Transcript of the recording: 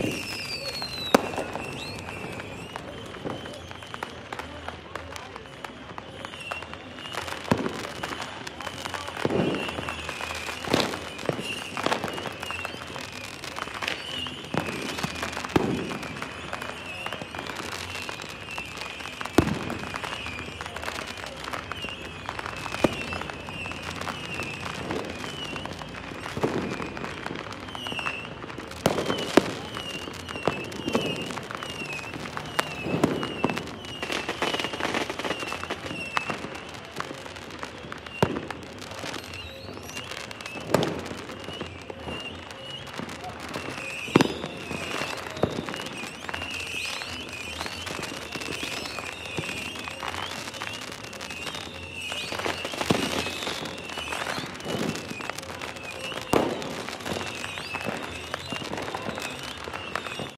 you